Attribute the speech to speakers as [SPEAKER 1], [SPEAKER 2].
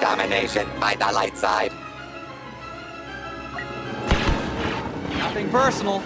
[SPEAKER 1] Domination by the light side.
[SPEAKER 2] Nothing personal.